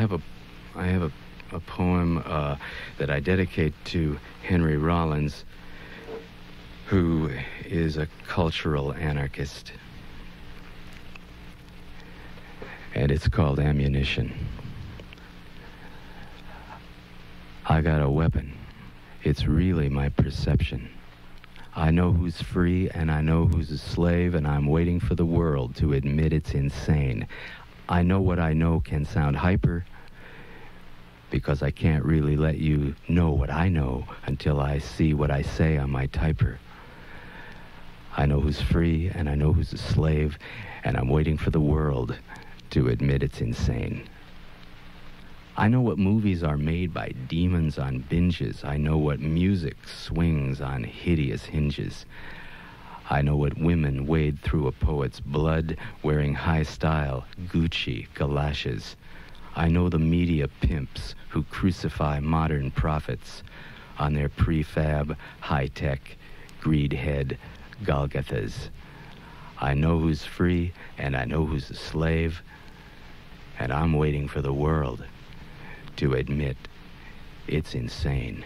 have a, I have a, a poem uh, that I dedicate to Henry Rollins, who is a cultural anarchist. And it's called Ammunition. I got a weapon. It's really my perception. I know who's free and I know who's a slave, and I'm waiting for the world to admit it's insane. I know what I know can sound hyper because I can't really let you know what I know until I see what I say on my typer. I know who's free and I know who's a slave, and I'm waiting for the world to admit it's insane. I know what movies are made by demons on binges. I know what music swings on hideous hinges. I know what women wade through a poet's blood wearing high style Gucci galoshes. I know the media pimps who crucify modern prophets on their prefab, high tech, greed head Golgothas. I know who's free and I know who's a slave, and I'm waiting for the world to admit it's insane.